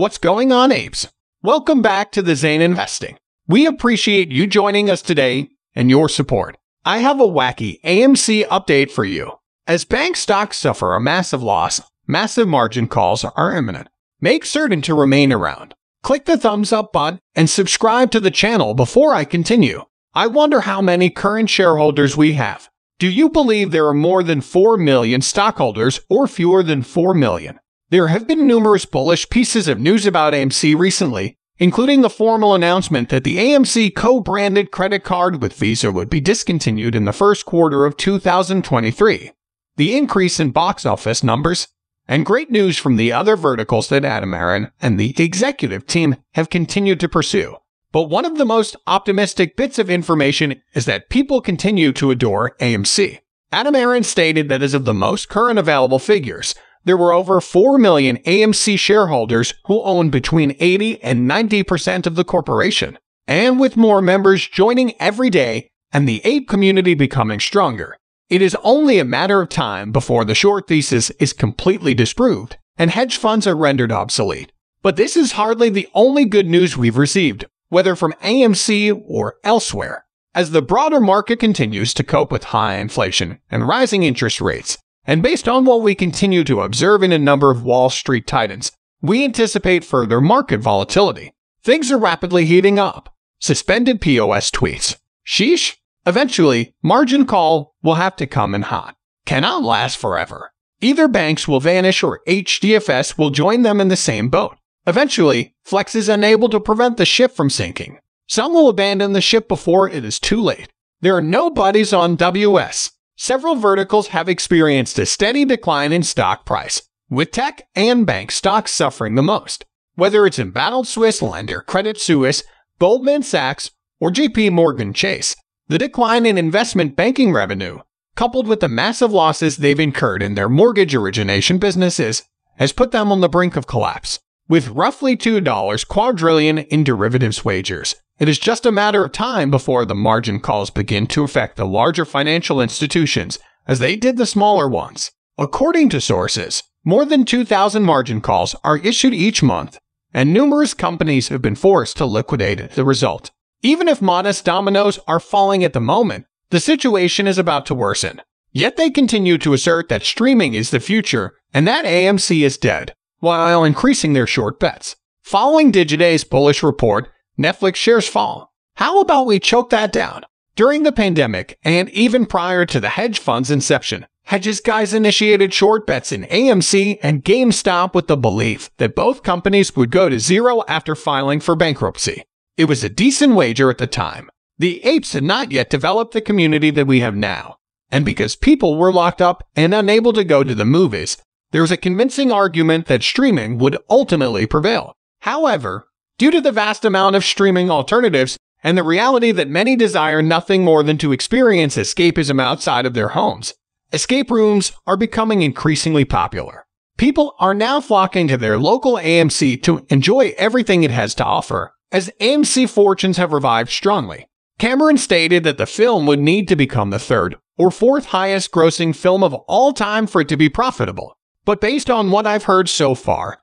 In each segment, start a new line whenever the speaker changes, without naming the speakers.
What's going on, apes? Welcome back to the Zain Investing. We appreciate you joining us today and your support. I have a wacky AMC update for you. As bank stocks suffer a massive loss, massive margin calls are imminent. Make certain to remain around. Click the thumbs up button and subscribe to the channel before I continue. I wonder how many current shareholders we have. Do you believe there are more than 4 million stockholders or fewer than 4 million? There have been numerous bullish pieces of news about AMC recently, including the formal announcement that the AMC co-branded credit card with Visa would be discontinued in the first quarter of 2023, the increase in box office numbers, and great news from the other verticals that Adam Aron and the executive team have continued to pursue. But one of the most optimistic bits of information is that people continue to adore AMC. Adam Aron stated that as of the most current available figures, there were over 4 million AMC shareholders who owned between 80 and 90% of the corporation. And with more members joining every day and the ape community becoming stronger, it is only a matter of time before the short thesis is completely disproved and hedge funds are rendered obsolete. But this is hardly the only good news we've received, whether from AMC or elsewhere. As the broader market continues to cope with high inflation and rising interest rates, and based on what we continue to observe in a number of Wall Street titans, we anticipate further market volatility. Things are rapidly heating up. Suspended POS tweets. Sheesh. Eventually, margin call will have to come in hot. Cannot last forever. Either banks will vanish or HDFS will join them in the same boat. Eventually, Flex is unable to prevent the ship from sinking. Some will abandon the ship before it is too late. There are no buddies on WS. Several verticals have experienced a steady decline in stock price, with tech and bank stocks suffering the most. Whether it's embattled Swiss lender Credit Suisse, Goldman Sachs, or JP Morgan Chase, the decline in investment banking revenue, coupled with the massive losses they've incurred in their mortgage origination businesses, has put them on the brink of collapse. With roughly $2 quadrillion in derivatives wagers, it is just a matter of time before the margin calls begin to affect the larger financial institutions as they did the smaller ones. According to sources, more than 2,000 margin calls are issued each month, and numerous companies have been forced to liquidate the result. Even if modest dominoes are falling at the moment, the situation is about to worsen. Yet they continue to assert that streaming is the future and that AMC is dead, while increasing their short bets. Following Digiday's bullish report, Netflix shares fall. How about we choke that down? During the pandemic, and even prior to the hedge fund's inception, hedges guys initiated short bets in AMC and GameStop with the belief that both companies would go to zero after filing for bankruptcy. It was a decent wager at the time. The apes had not yet developed the community that we have now. And because people were locked up and unable to go to the movies, there was a convincing argument that streaming would ultimately prevail. However, due to the vast amount of streaming alternatives and the reality that many desire nothing more than to experience escapism outside of their homes. Escape rooms are becoming increasingly popular. People are now flocking to their local AMC to enjoy everything it has to offer, as AMC fortunes have revived strongly. Cameron stated that the film would need to become the third or fourth highest grossing film of all time for it to be profitable. But based on what I've heard so far,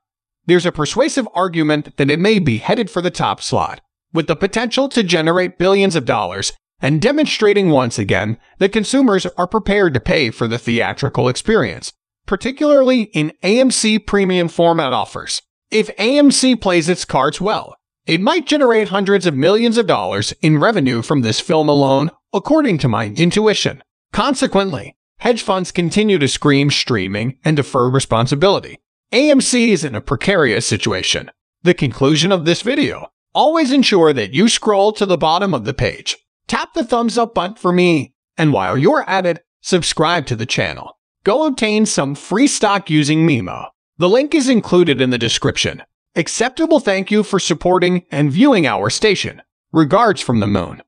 there's a persuasive argument that it may be headed for the top slot, with the potential to generate billions of dollars, and demonstrating once again that consumers are prepared to pay for the theatrical experience, particularly in AMC premium format offers. If AMC plays its cards well, it might generate hundreds of millions of dollars in revenue from this film alone, according to my intuition. Consequently, hedge funds continue to scream streaming and defer responsibility. AMC is in a precarious situation. The conclusion of this video. Always ensure that you scroll to the bottom of the page. Tap the thumbs up button for me. And while you're at it, subscribe to the channel. Go obtain some free stock using Mimo. The link is included in the description. Acceptable thank you for supporting and viewing our station. Regards from the moon.